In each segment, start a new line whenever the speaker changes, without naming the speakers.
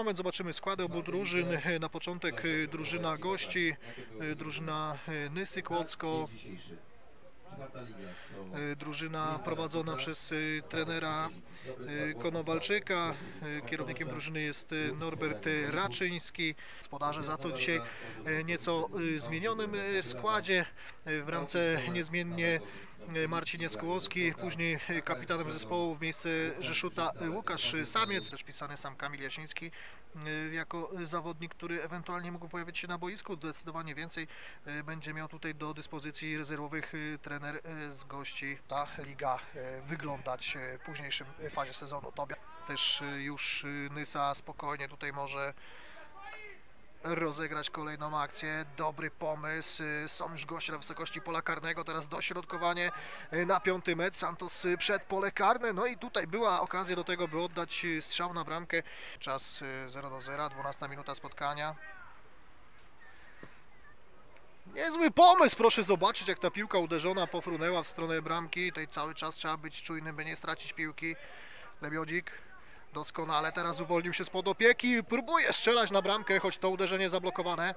moment zobaczymy składy obu drużyn. Na początek y, drużyna gości, y, drużyna y, Nysy Kłodzko, drużyna prowadzona przez trenera Konowalczyka. Kierownikiem drużyny jest Norbert Raczyński. Gospodarze za to dzisiaj nieco zmienionym składzie. W ramce niezmiennie Marcin Jaskółowski, później kapitanem zespołu w miejsce Rzeszuta Łukasz Samiec, też pisany sam Kamil Jasiński y, jako zawodnik, który ewentualnie mógł pojawić się na boisku. Zdecydowanie więcej y, będzie miał tutaj do dyspozycji rezerwowych trener z gości. Ta liga wyglądać w późniejszym fazie sezonu. Tobie też już Nysa spokojnie tutaj może rozegrać kolejną akcję. Dobry pomysł. Y, Są już goście na wysokości pola karnego. Teraz dośrodkowanie y, na piąty metr. Santos y, przed pole karne. No i tutaj była okazja do tego, by oddać strzał na bramkę. Czas y, 0 do 0, 12 minuta spotkania. Niezły pomysł, proszę zobaczyć jak ta piłka uderzona pofrunęła w stronę bramki. Tutaj cały czas trzeba być czujnym, by nie stracić piłki. Lebiodzik doskonale teraz uwolnił się spod opieki. Próbuje strzelać na bramkę, choć to uderzenie zablokowane.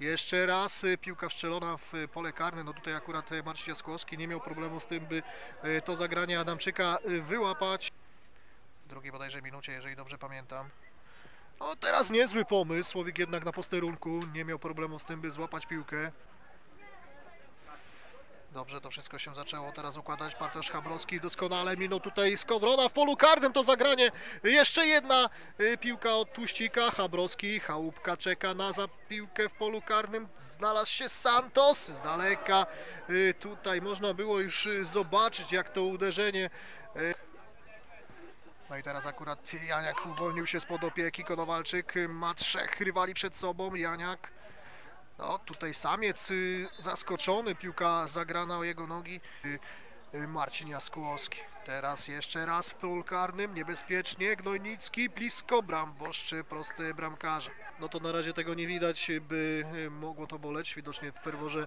Jeszcze raz y, piłka wstrzelona w pole karne. No tutaj akurat y, Marcin Jaskowski nie miał problemu z tym, by y, to zagranie Adamczyka wyłapać. W drugiej bodajże minucie, jeżeli dobrze pamiętam. No teraz niezły pomysł. Słowik jednak na posterunku nie miał problemu z tym, by złapać piłkę. Dobrze, to wszystko się zaczęło teraz układać. Bartosz Chabrowski doskonale minął tutaj Skowrona w polu karnym to zagranie. Jeszcze jedna y, piłka od Tłuścika. Chabrowski, Chałupka czeka na za piłkę w polu karnym. Znalazł się Santos z daleka. Y, Tutaj można było już y, zobaczyć jak to uderzenie no i teraz akurat Janiak uwolnił się spod opieki. Konowalczyk ma trzech rywali przed sobą. Janiak no tutaj samiec y, zaskoczony, piłka zagrana o jego nogi. Y, y, Marcin Jaskółowski. Teraz jeszcze raz w polu karnym, niebezpiecznie. Gnojnicki blisko brambosz czy prosty bramkarza. No to na razie tego nie widać, by mogło to boleć. Widocznie w ferworze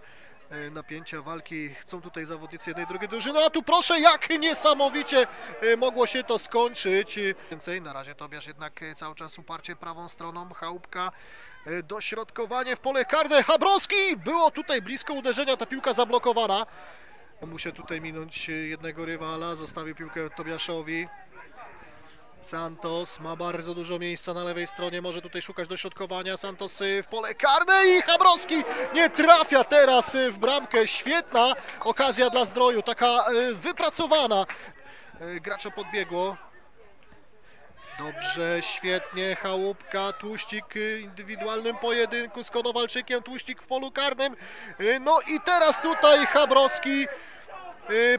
napięcia walki chcą tutaj zawodnicy jednej drugiej drużyny. A tu proszę, jak niesamowicie mogło się to skończyć. Więcej, na razie Tobiasz jednak cały czas uparcie prawą stroną. Chałupka dośrodkowanie w pole karne. Habrowski! Było tutaj blisko uderzenia, ta piłka zablokowana. Muszę tutaj minąć y, jednego rywala, zostawił piłkę Tobiaszowi. Santos ma bardzo dużo miejsca na lewej stronie, może tutaj szukać dośrodkowania. Santos y, w pole karne i Chabrowski nie trafia teraz w bramkę. Świetna okazja dla zdroju, taka wypracowana. Gracza podbiegło. Dobrze, świetnie, Chałupka, Tłuścik y, indywidualnym pojedynku z Konowalczykiem, Tłuścik w polu karnym. Y, No i teraz tutaj Chabrowski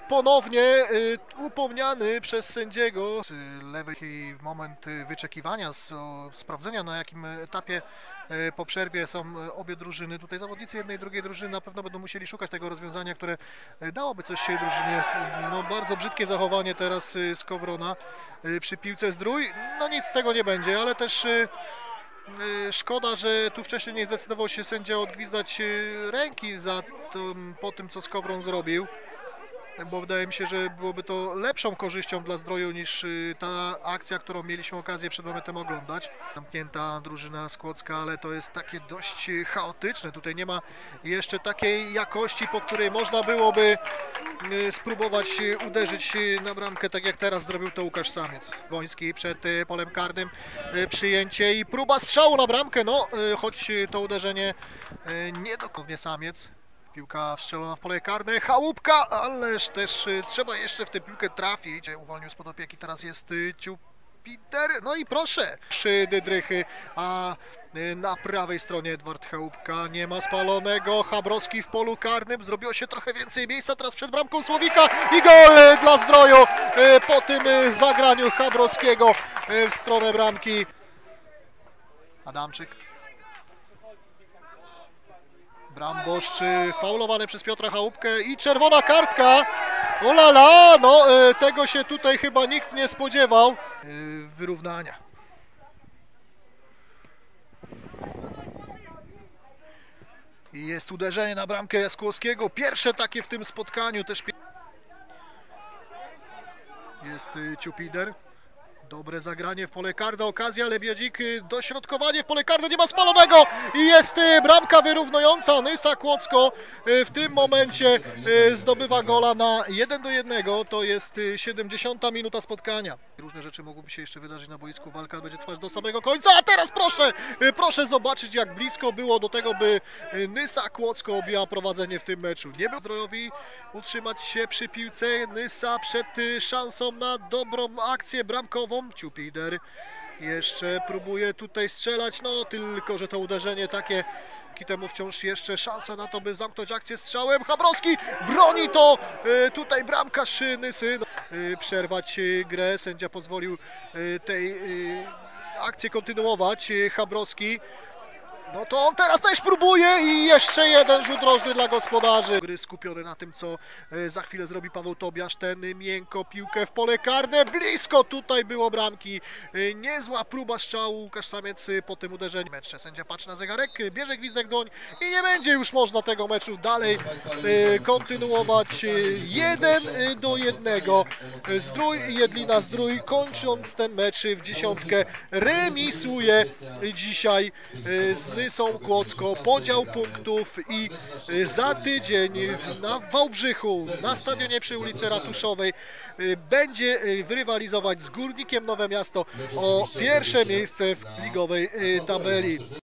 ponownie y, upomniany przez sędziego. Z lewej moment y, wyczekiwania, z, sprawdzenia na jakim etapie y, po przerwie są y, obie drużyny. Tutaj zawodnicy jednej i drugiej drużyny na pewno będą musieli szukać tego rozwiązania, które y, dałoby coś się drużynie. No bardzo brzydkie zachowanie teraz y, Skowrona y, przy piłce zdrój. No nic z tego nie będzie, ale też y, y, szkoda, że tu wcześniej nie zdecydował się sędzia odgwizdać y, ręki za po tym, co Skowron zrobił bo wydaje mi się, że byłoby to lepszą korzyścią dla zdroju niż y, ta akcja, którą mieliśmy okazję przed momentem oglądać. Zamknięta drużyna skłodzka, ale to jest takie dość chaotyczne. Tutaj nie ma jeszcze takiej jakości, po której można byłoby y, spróbować y, uderzyć na bramkę, tak jak teraz zrobił to Łukasz Samiec. Woński przed polem karnym, przyjęcie i próba strzału na bramkę, no choć to uderzenie y, niedokownie Samiec. Piłka wstrzelona w pole karne, chałupka, ależ też y, trzeba jeszcze w tę piłkę trafić. Uwolnił spod opieki, teraz jest y, Ciupiter, no i proszę, trzy dydrychy, a y, na prawej stronie Edward Chałupka, nie ma spalonego, Chabrowski w polu karnym, zrobiło się trochę więcej miejsca teraz przed bramką Słowika i gol dla zdroju po tym zagraniu Chabrowskiego w stronę bramki. Adamczyk. Brambosz czy faulowany przez Piotra Chałupkę i czerwona kartka. Olala, no e, tego się tutaj chyba nikt nie spodziewał. E, Wyrównania. Jest uderzenie na bramkę Jaskłowskiego. Pierwsze takie w tym spotkaniu też. Jest y, Ciupider. Dobre zagranie w pole karne, okazja, Lebiedzik, y, dośrodkowanie w pole karne, nie ma spalonego i jest y, bramka wyrównująca, Nysa Kłodzko y, w tym momencie zdobywa gola na 1 do 1, to jest y, 70 minuta spotkania. Różne rzeczy mogłyby się jeszcze wydarzyć na boisku, walka będzie trwać do samego końca, a teraz proszę, y, proszę zobaczyć jak blisko było do tego, by y, Nysa Kłodzko objęła prowadzenie w tym meczu. Nie był zdrojowi utrzymać się przy piłce, Nysa przed y, szansą na dobrą akcję bramkową, Ciupider jeszcze próbuje tutaj strzelać, no tylko, że to uderzenie takie Dzięki temu wciąż jeszcze szansa na to, by zamknąć akcję strzałem. Chabrowski broni to y, tutaj bramkarz Nysy. Y, przerwać y, grę, sędzia pozwolił tej akcję kontynuować. Chabrowski no to on teraz też próbuje i jeszcze jeden rzut rożny dla gospodarzy. Gry skupiony na tym, co e, za chwilę zrobi Paweł Tobiasz. Ten miękko piłkę w pole karne. Blisko tutaj było bramki. E, Niezła próba strzału. Łukasz Samiec y, po tym uderzeniu. Metrze sędzia patrzy na zegarek, bierze gwizdek dłoń i nie będzie już można tego meczu dalej e, kontynuować. E, Jeden do jednego. E, Zdrój Jedlina Zdrój kończąc ten mecz w dziesiątkę remisuje dzisiaj e, Nysą Kłodzko. Podział punktów i e, za tydzień na Wałbrzychu na stadionie przy ulicy Ratuszowej e, będzie e, rywalizować z Górnikiem Nowe Miasto o pierwsze miejsce w ligowej tabeli.